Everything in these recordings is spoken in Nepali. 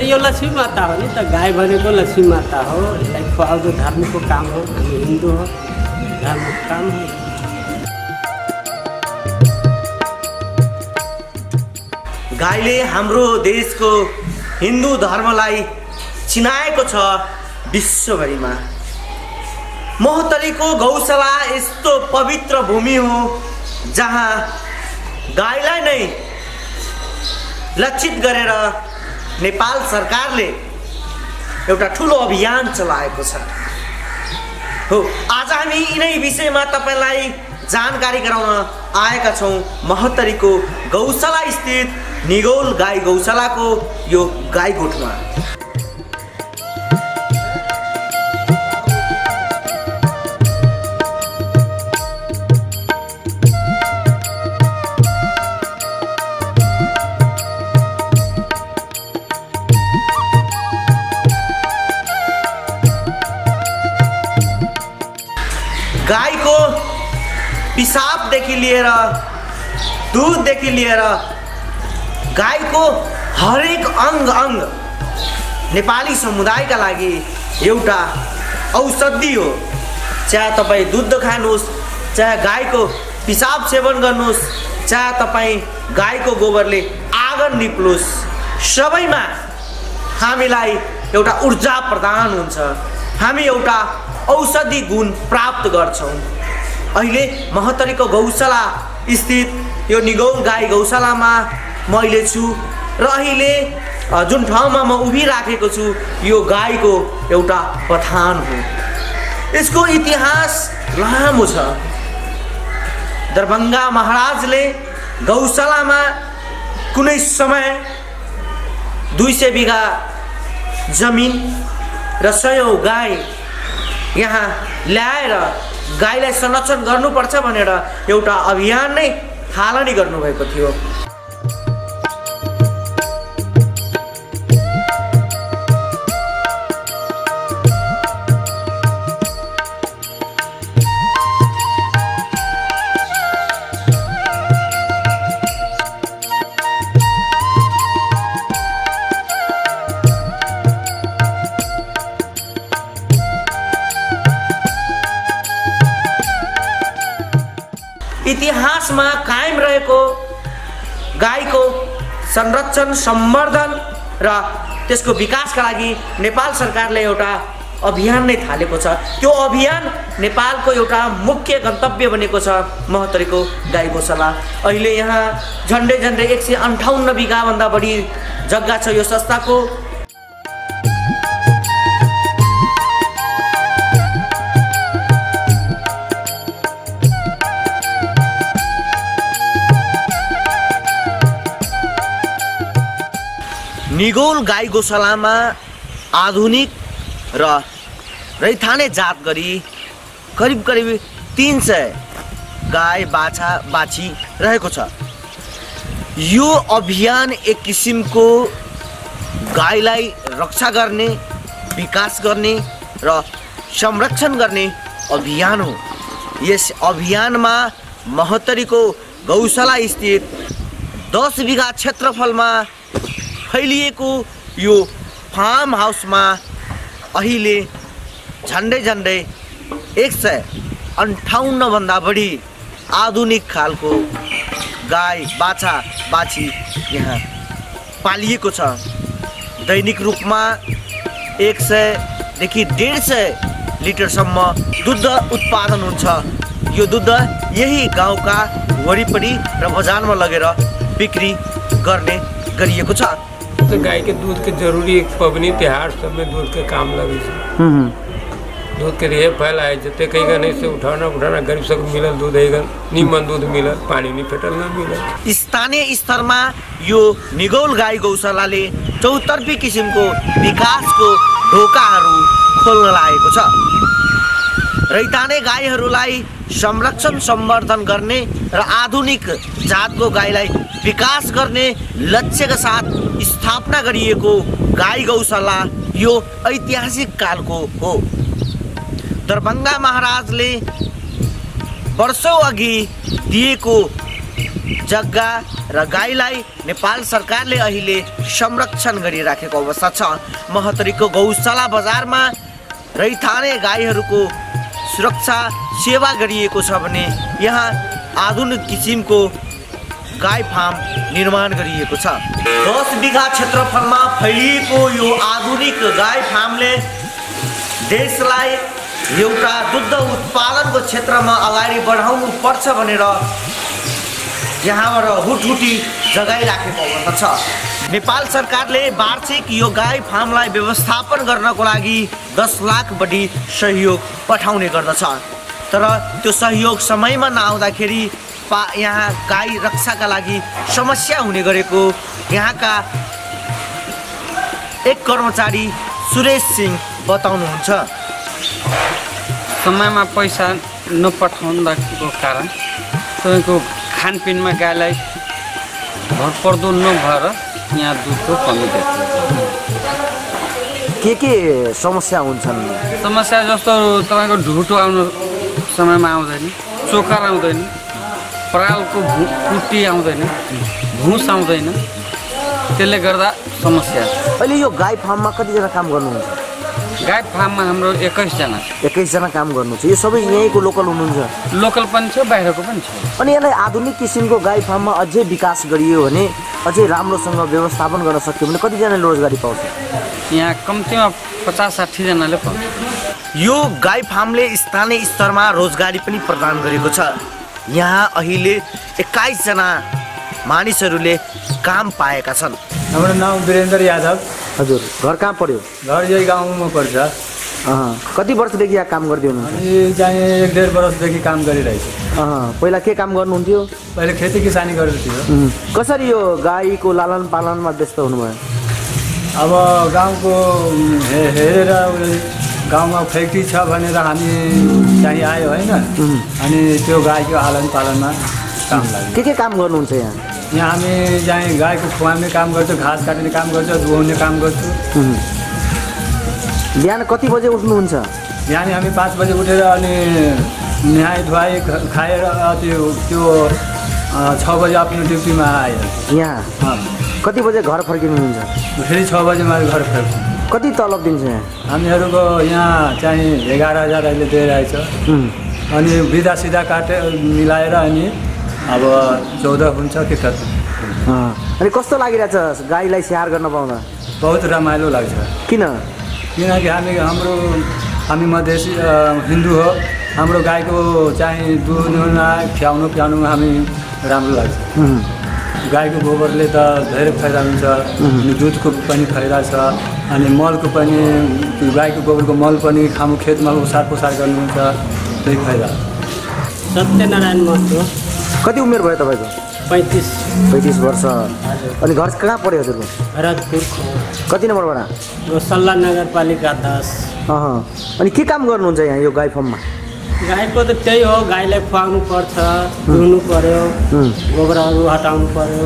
फेरि यो लक्ष्मी माता हो नि त गाई भनेको लक्ष्मी माता हो। यसलाई खुवाउँदो धर्मको काम हो हामी हिन्दू हो धर्मको काम हो। गाईले हाम्रो देशको हिन्दू धर्मलाई चिनाएको छ विश्वभरिमा। महोत्तरीको गौशाला यस्तो पवित्र भूमि हो जहाँ गाईलाई नै लक्षित गरेर नेपाल सरकारले एउटा ठुलो अभियान चलाएको छ। हो आज हामी यिनै विषयमा तपाईँलाई जानकारी गराउन आएका छौँ महोत्तरीको गौशाला स्थित निगौल गाई गौशालाको यो गाई गोठमा पिसाबदेखि लिएर दुधदेखि लिएर गाईको हरेक अङ्ग अङ्ग नेपाली समुदायका लागि एउटा औषधि हो। चाहे तपाईँ दुध खानुहोस् चाहे गाईको पिसाब सेवन गर्नुहोस् चाहे तपाईँ गाईको गोबरले आँगन निप्लोस् सबैमा हामीलाई एउटा ऊर्जा प्रदान हुन्छ। हामी एउटा औषधि गुण प्राप्त गर्छौँ। अहिले महोत्तरीको गौशाला स्थित यो निगौल गाई गौशालामा म अहिले छु र अहिले जुन ठाउँमा म उभिराखेको छु यो गाईको एउटा बथान हो। यसको इतिहास लामो छ। दरभङ्गा महाराजले गौशालामा कुनै समय दुई सय बिघा जमिन र सयौँ गाई यहाँ ल्याएर गाईलाई संरक्षण गर्नुपर्छ भनेर एउटा अभियान नै थालनी गर्नुभएको थियो। इतिहासमा कायम रहेको गाईको संरक्षण सम्वर्धन र त्यसको विकासका लागि नेपाल सरकारले एउटा अभियान नै थालेको छ। त्यो अभियान नेपालको एउटा मुख्य गन्तव्य बनेको छ महोत्तरीको गाई गौशाला। अहिले यहाँ झन्डै झन्डै एक सय अन्ठाउन्न बिघाभन्दा बढी जग्गा छ यो संस्थाको। निगोल गाई गौशालामा आधुनिक र रैथाने जात गरी करिब करिब तिन सय गाई बाछा बाछी रहेको छ। यो अभियान एक किसिमको गाईलाई रक्षा गर्ने विकास गर्ने र संरक्षण गर्ने अभियान हो। यस अभियानमा महोत्तरीको गौशाला स्थित दस बिघा क्षेत्रफलमा फैलिएको यो फार्म हाउसमा अहिले झन्डै झन्डै एक सय अन्ठाउन्नभन्दा बढी आधुनिक खालको गाई बाछा बाछी यहाँ पालिएको छ। दैनिक रूपमा एक सयदेखि डेढ सय लिटरसम्म दुध उत्पादन हुन्छ। यो दुध यही गाउँका वरिपरि र बजारमा लगेर बिक्री गर्ने गरिएको छ। तो गाय के दूध के जरूरी एक पबनी त्योहार सब में दूध के काम लगे छै। दूध के लिए फैलाए जते कहीं नहीं से उठाना उठाना गरीब सबके मिलल दूध है नीमन दूध मिलल पानी नहीं फेटल ना मिलल। स्थानीय स्तरमा यो निगौल गाई गौशालाले चौतर्फी किसिमको विकासको ढोकाहरू खोल्न लागेको छ। रैताने गाईहरूलाई संरक्षण सम्वर्धन गर्ने र आधुनिक जातको गाईलाई विकास गर्ने लक्ष्यका साथ स्थापना गरिएको गाई गौशाला यो ऐतिहासिक कालको हो। दरभङ्गा महाराजले वर्षौँ अघि दिएको जग्गा र गाईलाई नेपाल सरकारले अहिले संरक्षण गरिराखेको अवस्था छ। महतरीको गौशाला बजारमा रैथाने गाईहरूको सुरक्षा सेवा गरिएको छ भने यहाँ आधुनिक किसिमको गाई फार्म निर्माण गरिएको छ। दस बिघा क्षेत्रफलमा फैलिएको यो आधुनिक गाई फार्मले देशलाई एउटा दुग्ध उत्पादनको क्षेत्रमा अगाडि बढाउनु पर्छ भनेर यहाँबाट हुटहुटी जगाइराखेको अवस्था छ नेपाल सरकारले वार्षिक यो गाई फार्मलाई व्यवस्थापन गर्नको लागि दस लाख बढी सहयोग पठाउने गर्दछ। तर त्यो सहयोग समयमा नआउँदाखेरि पा यहाँ गाई रक्षाका लागि समस्या हुने गरेको यहाँका एक कर्मचारी सुरेश सिंह बताउनुहुन्छ। समयमा पैसा नपठाउँदाको कारण तपाईँको खानपिनमा गाईलाई भरपर्दो नभएर यहाँ दुधको कमी देखिन्छ के के समस्या हुन्छन्? समस्या जस्तो तपाईँको ढुटो आउनु समयमा आउँदैन चोकर आउँदैन परालको भु कुटी आउँदैन भुस आउँदैन त्यसले गर्दा समस्या। अहिले यो गाई फार्ममा कतिजना काम गर्नुहुन्छ? गाई फार्ममा हाम्रो एक्काइसजना छ। एक्काइसजना काम गर्नुहुन्छ यो सबै यहीँको लोकल हुनुहुन्छ। लोकल पनि छ बाहिरको पनि छ। अनि यसलाई आधुनिक किसिमको गाई फार्ममा अझै विकास गरियो भने अझै राम्रोसँग व्यवस्थापन गर्न सक्यो भने कतिजनाले रोजगारी पाउँछ? यहाँ कम्तीमा पचास साठीजनाले पाउँछ। यो गाई फार्मले स्थानीय स्तरमा रोजगारी पनि प्रदान गरेको छ। यहाँ अहिले एक्काइसजना मानिसहरूले काम पाएका छन्। हाम्रो नाम वीरेन्द्र यादव। हजुर घर कहाँ पर्यो घर यही गाउँमा पर्छ अँ, कति वर्षदेखि यहाँ काम गर्दै हुनुहुन्छ? अनि चाहिँ एक डेढ वर्षदेखि काम गरिरहेछ अँ, पहिला के काम गर्नुहुन्थ्यो? पहिले खेती किसानी गरेको थियो उम्, कसरी यो गाईको लालन पालनमा व्यस्त हुनुभयो? अब गाउँको हेरेर गाउँमा फ्याक्ट्री छ भनेर हामी चाहिँ आयो होइन। अनि त्यो गाईको हालन पालनमा काम लाग्यो के के काम गर्नुहुन्छ यहाँ? यहाँ हामी चाहिँ गाईको खुवाउने काम गर्छौँ घाँस काट्ने काम गर्छौँ धुवाउने काम गर्छौँ. बिहान कति बजे उठ्नुहुन्छ? बिहान हामी पाँच बजे उठेर अनि नुहाइ धुवाइ ख- खाएर त्यो त्यो छ बजे आफ्नो ड्युटीमा आयो यहाँ? कति बजे घर फर्किनुहुन्छ? फेरि छ बजेमा घर फर्क्छौँ कति तलब दिन्छ यहाँ? हामीहरूको यहाँ चाहिँ एघार हजार अहिले दिइरहेछ. अनि बिदा सिधा काटे मिलाएर अनि अब चौध हुन्छ कि. अनि कस्तो लागिरहेछ गाईलाई स्याहार गर्न पाउँदा? बहुत रमाइलो लाग्छ। किन? किनकि हामी हाम्रो हामी मधेसी हिन्दू हो। हाम्रो गाईको चाहिँ दुध नुना खुवाउनु पियाउनु हामी राम्रो लाग्छ. गाईको गोबरले त धेरै फाइदा हुन्छ। अनि दुधको पनि फाइदा छ। अनि मलको पनि गाईको गोबरको मल पनि खानु खेतमा ओसार पोसार गर्नुहुन्छ। त्यही फाइदा। सत्यनारायण महतो कति उमेर भयो तपाईँको? पैँतिस। पैँतिस वर्ष। अनि घर कहाँ पऱ्यो हजुरको? भरतपुरको कति नम्बरबाट गोसल्ला नगरपालिका दस। अँ अनि के काम गर्नुहुन्छ यहाँ यो गाई फार्ममा? गाईको त त्यही हो गाईलाई खुवाउनु पर्छ धुनु पर्यो. गोबरहरू हटाउनु पर्यो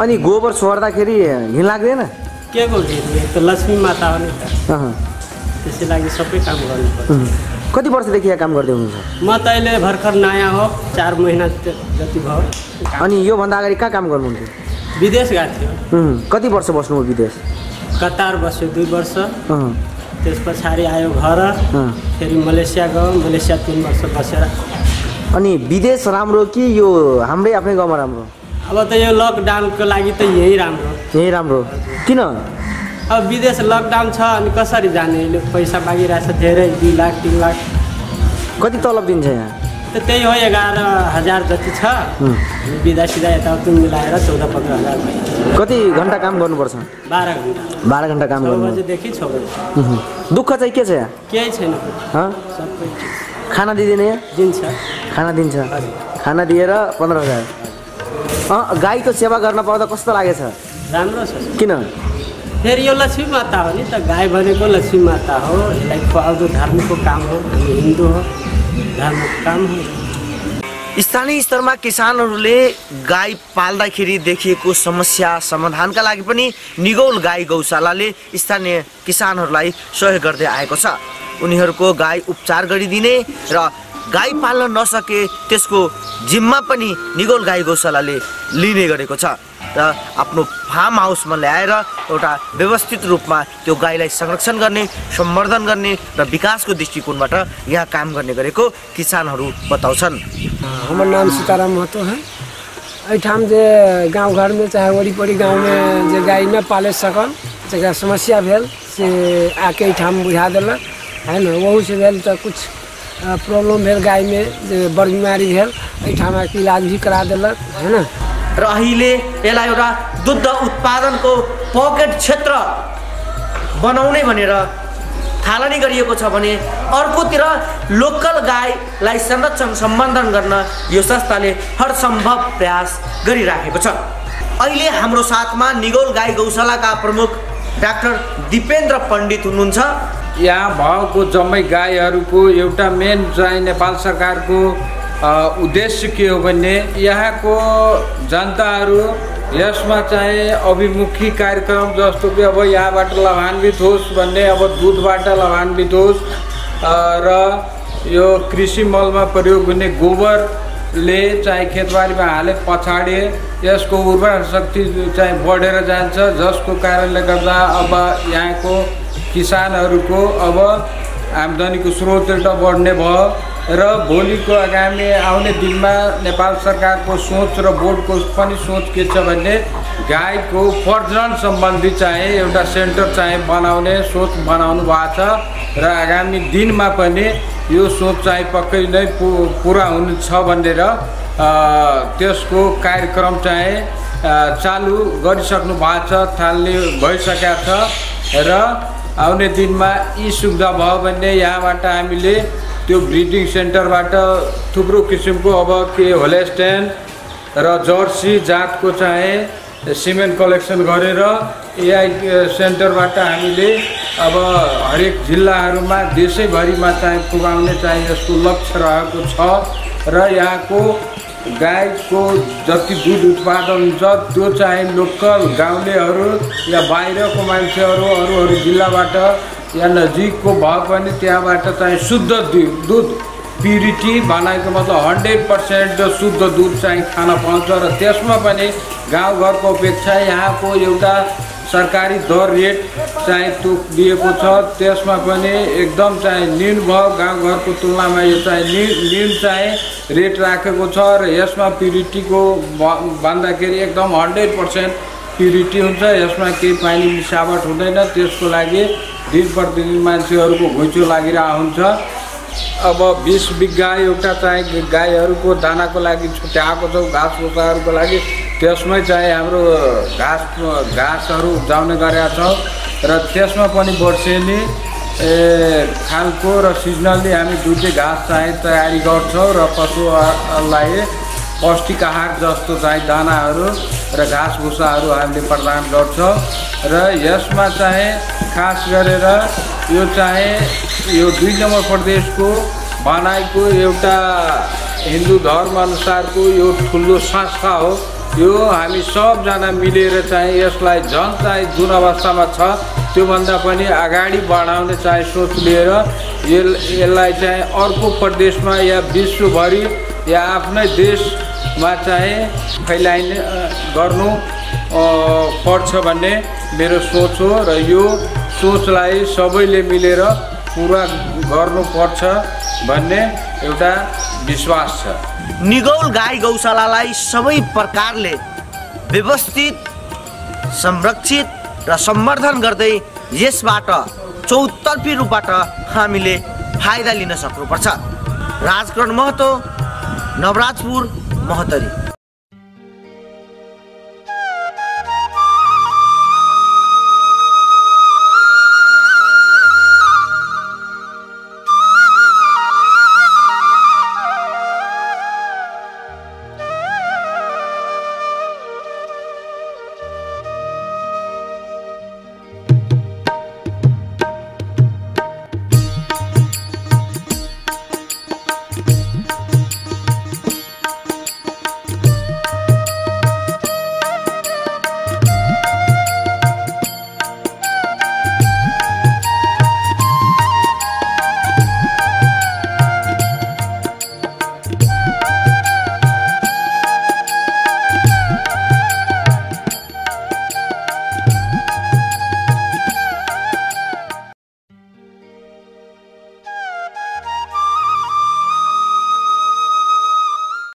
अनि गोबर सोर्दाखेरि घिन लाग्दैन? के को घेर्ने त लक्ष्मी माता हो नि त. त्यसै लागि सबै काम गर्नु पर्छ उम्. कति वर्षदेखि यहाँ काम गर्दै हुनुहुन्छ? म त अहिले भर्खर नयाँ हो चार महिना जति भयो। अनि योभन्दा अगाडि कहाँ काम गर्नुहुन्थ्यो? विदेश गएको थियो. कति वर्ष बस्नुभयो विदेश? कतार बस्यो दुई वर्ष. त्यस पछाडि आयो घर. फेरि मलेसिया गयो मलेसिया तिन वर्ष बसेर। अनि विदेश राम्रो कि यो हाम्रै आफ्नै गाउँमा राम्रो? अब त यो लकडाउनको लागि त यही राम्रो। यहीँ राम्रो। किन? अब विदेश लकडाउन छ अनि कसरी जाने पैसा मागिरहेछ धेरै दुई लाख तिन लाख। कति तलब दिन्छ यहाँ? त त्यही हो एघार हजार जति छ। बिदा सिधा यताउति मिलाएर चौध पन्ध्र हजार कति घन्टा काम गर्नुपर्छ? बाह्र घन्टा। बाह्र घन्टा काम गर्नु बजेदेखि छ. दुःख चाहिँ के छ यहाँ? केही छैन। हँ? सबै। खाना दिँदैन यहाँ? दिन्छ। खाना दिन्छ। खाना दिएर पन्ध्र हजार। अँ गाईको सेवा गर्न पाउँदा कस्तो लागेछ? राम्रो छ। किन? फेरि यो लक्ष्मी माता हो नि त गाई भनेको लक्ष्मी माता हो। यसलाई खुवाउँदो धर्मको काम हो हिन्दू हो धर्मको काम हो। स्थानीय स्तरमा किसानहरूले गाई पाल्दाखेरि देखिएको समस्या समाधानका लागि पनि निगौल गाई गौशालाले स्थानीय किसानहरूलाई सहयोग गर्दै आएको छ। उनीहरूको गाई उपचार गरिदिने र गाई पाल्न नसके त्यसको जिम्मा पनि निगोल गाई गौशालाले लिने गरेको छ। र आफ्नो फार्म हाउसमा ल्याएर एउटा व्यवस्थित रूपमा त्यो गाईलाई संरक्षण गर्ने सम्वर्धन गर्ने र विकासको दृष्टिकोणबाट यहाँ काम गर्ने गरेको किसानहरू बताउँछन्। हमर नाम सीताराम महतो है। एहिठाम जे गांव घर में चाहे वरीपरी गांव में जे गाय न पाले सकल जकरा समस्या भेल से आके एहिठाम बुझा देलक। है न वहू से भेल तऽ कुछ प्रॉब्लम भेल गाय में जे बड़ बीमारी भेल एहिठाम आके इलाज भी करा देलक है र अहिले यसलाई एउटा दुग्ध उत्पादनको पकेट क्षेत्र बनाउने भनेर थालनी गरिएको छ भने अर्कोतिर लोकल गाईलाई संरक्षण सम्बन्धन गर्न यो संस्थाले हर सम्भव प्रयास गरिराखेको छ। अहिले हाम्रो साथमा निगोल गाई गौशालाका प्रमुख डाक्टर दिपेन्द्र पण्डित हुनुहुन्छ। यहाँ भएको जम्मै गाईहरूको एउटा मेन चाहिँ नेपाल सरकारको उद्देश्य के हो भने यहाँको जनताहरू यसमा चाहिँ अभिमुखी कार्यक्रम जस्तो कि अब यहाँबाट लाभान्वित होस् भन्ने अब दुधबाट लाभान्वित होस् र यो कृषि मलमा प्रयोग हुने गोबरले चाहिँ खेतबारीमा हाले पछाडि यसको उर्वर शक्ति चाहिँ बढेर जान्छ जसको कारणले गर्दा अब यहाँको किसानहरूको अब आम्दानीको स्रोत एउटा बढ्ने भयो र भोलिको आगामी आउने दिनमा नेपाल सरकारको सोच र बोर्डको पनि सोच के छ भने गाईको प्रजनन सम्बन्धी चाहिँ एउटा सेन्टर चाहिँ बनाउने सोच बनाउनु भएको छ र आगामी दिनमा पनि यो सोच चाहिँ पक्कै नै पु पुरा हुनेछ भनेर त्यसको कार्यक्रम चाहिँ चालु गरिसक्नु भएको छ थाल्ने भइसकेका छ र आउने दिनमा यी सुविधा भयो भने यहाँबाट हामीले त्यो ब्रिडिङ सेन्टरबाट थुप्रो किसिमको अब के होलेस्टेन र जर्सी जातको चाहिँ सिमेन्ट कलेक्सन गरेर एआई सेन्टरबाट हामीले अब हरेक जिल्लाहरूमा देशैभरिमा चाहिँ पुगाउने चाहिँ यसको लक्ष्य रहेको छ र यहाँको गाईको जति दुध उत्पादन हुन्छ त्यो चाहिँ लोकल गाउँलेहरू या बाहिरको मान्छेहरू अरू अरू जिल्लाबाट या नजिकको भए पनि त्यहाँबाट चाहिँ शुद्ध दुध प्युरिटी बनाएको मतलब हन्ड्रेड पर्सेन्ट शुद्ध दुध चाहिँ खान पाउँछ र त्यसमा पनि गाउँघरको अपेक्षा यहाँको एउटा सरकारी दर रेट चाहिँ तोक दिएको छ। त्यसमा पनि एकदम चाहिँ न्यून भयो। गाउँघरको तुलनामा यो चाहिँ न्यू न्यून चाहिँ रेट राखेको छ र यसमा प्युरिटीको भन्दाखेरि एकदम हन्ड्रेड पर्सेन्ट प्युरिटी हुन्छ। यसमा केही पानी मिसावट हुँदैन। त्यसको लागि दिन प्रतिदिन मान्छेहरूको घुइँचो लागिरहेको हुन्छ। अब बिस बिघा एउटा चाहिँ गाईहरूको दानाको लागि छुट्याएको छौँ घाँस भुसाहरूको लागि। त्यसमै चाहिँ हाम्रो घाँस घाँसहरू उब्जाउने गरेका छौँ। र त्यसमा पनि वर्षेनी खालको र सिजनल्ली हामी दुधे घाँस चाहिँ तयारी गर्छौँ र पशुलाई पौष्टिक आहार जस्तो चाहिँ दानाहरू र घाँस भुसाहरू हामीले प्रदान गर्छौँ र यसमा चाहिँ खास गरेर यो चाहिँ यो दुई नम्बर प्रदेशको बनाएको एउटा हिन्दू धर्म अनुसारको यो ठुलो संस्था हो। यो हामी सबजना मिलेर चाहिँ यसलाई झन् चाहिँ जुन अवस्थामा छ त्योभन्दा पनि अगाडि बढाउने चाहिँ सोच लिएर यसलाई चाहिँ अर्को प्रदेशमा या विश्वभरि या आफ्नै देशमा चाहिँ फैलाइने गर्नु पर्छ भन्ने मेरो सोच हो र यो सोचलाई सबैले मिलेर पुरा गर्नुपर्छ भन्ने एउटा विश्वास छ। निगौल गाई गौशालालाई सबै प्रकारले व्यवस्थित संरक्षित र सम्वर्धन गर्दै यसबाट चौतर्फी रूपबाट हामीले फाइदा लिन सक्नुपर्छ। राजकरण महतो नवराजपुर महतरी